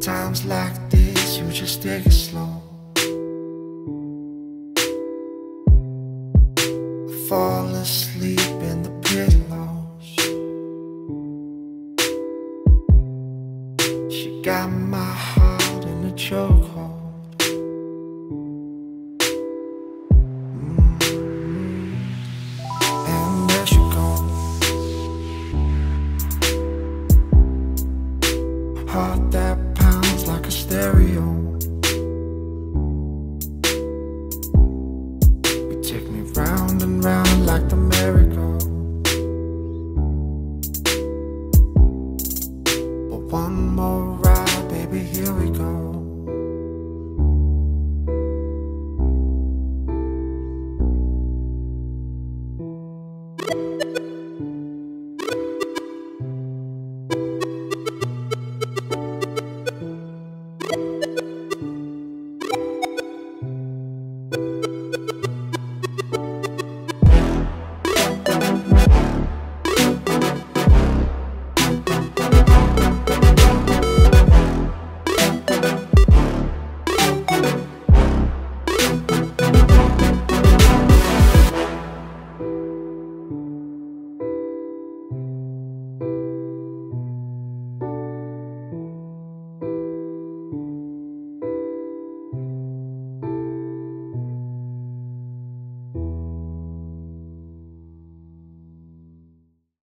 Times like this, you just take it slow. Fall asleep in the pillows. She got my heart in a chokehold. heart that pounds like a stereo. You take me round and round like the merry-go. But one more round